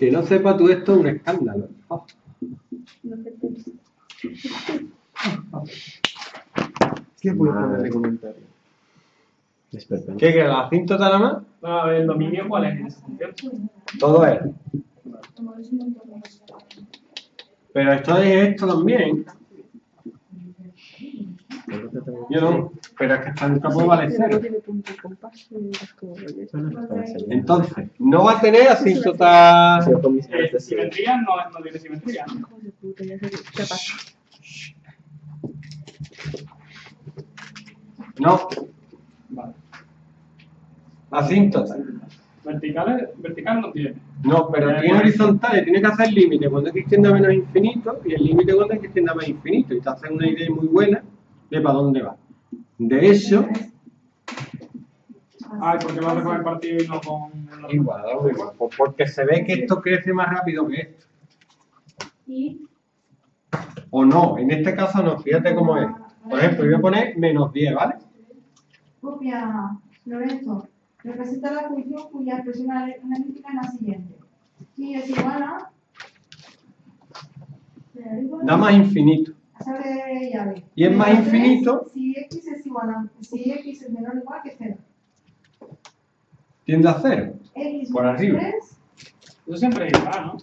Que no sepa tú esto es un escándalo. Oh. ¿Qué puedo poner de comentario? ¿Qué que la asíntota nada más? No, el dominio cuál es. Todo es. Pero esto es esto también. Yo no, pero es que esta nunca puede valer cero. Entonces, no va a tener asíntota. Eh, simetría no, no tiene simetría. ¿no? No, Vale. asíntota. Verticales, vertical no tiene. No, pero tiene horizontales, tiene que hacer límite cuando x tiende a menos infinito y el límite cuando x tiende a más infinito. Y te hace una idea muy buena de para dónde va. De hecho, Ay, ¿por qué lo hace con el partido y no con el igual, igual, porque se ve que esto crece más rápido que esto. Y O no, en este caso no, fíjate cómo es. Por ejemplo, yo voy a poner menos 10, ¿vale? copia, Lorenzo, representa la función cuya expresión analítica es la siguiente. Si es igual a... Da más infinito. Llave. Y es más infinito. Si x es igual a... Si x es menor o igual que 0. Tiende a cero. X Por arriba. 3, Eso siempre es igual, ¿no?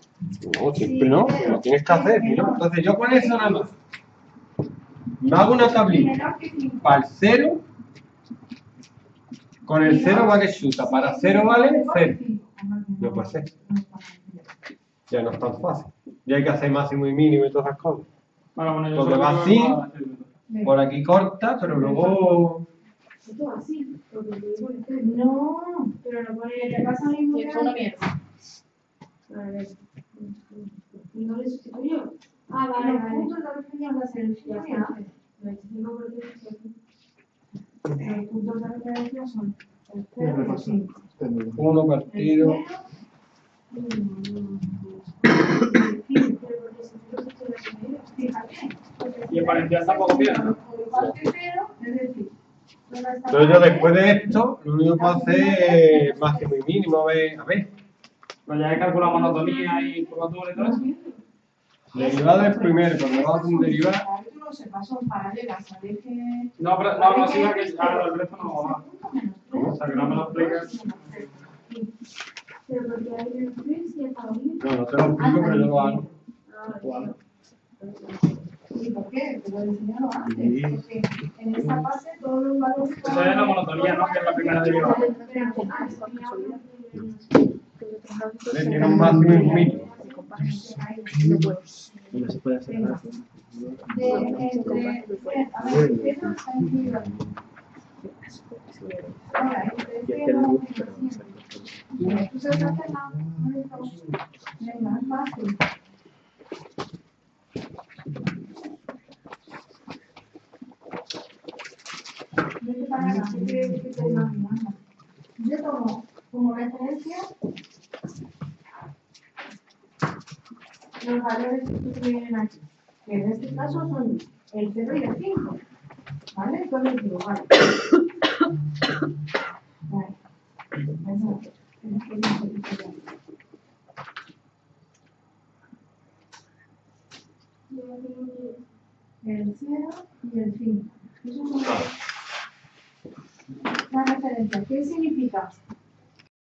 No, siempre no, lo tienes que hacer. ¿no? Entonces yo con eso nada más. Me hago una tablita. menor que 5. Para el 0, con el 0 va que chuta. Para 0 vale 0. No puede ser. Ya no es tan fácil. Ya hay que hacer máximo y mínimo y todas esas cosas. Bueno, bueno, yo Porque va así. Por aquí corta, pero luego. Esto así. porque lo digo en serio. No, pero lo pone, le pasa mismo. A ver. ¿Y no le sustituyó? Ah, vale, puntos de referencia Ya está. 25 por 10. Los puntos de referencia son el 0 y el 5. Uno El partido. 0 y el 5. Fíjate. Y el parcial tampoco tiene, ¿no? Igual que 0, es decir. ¿dónde está Entonces yo después de esto, lo único que puedo hacer es máximo y mínimo. A ver, a ver. Pero ya he calculado monotonía y curvatura y todo eso. Derivada es primero, cuando vamos a un derivado. Tú no pero no, no, sí, que ahora el resto no va. O sea, que no me lo explicas. Lo. No, no te lo explico, pero yo lo hago. Vale. ¿Y por qué? Te en esta fase todos los valores... Es la monotonía, ¿no? Que es la primera tiene. De, a ver, eso está individual. Ahora, entre Y aquí el cero luz, y pero no sé. 100. ¿Tú sabes hacerla? Venga, es Yo tomo como referencia los valores que vienen aquí, que en este caso son el 0 y el 5. ¿Vale? Entonces digo, vale. Vale. El 0 y el 5. Eso son las referencias. ¿Qué significa?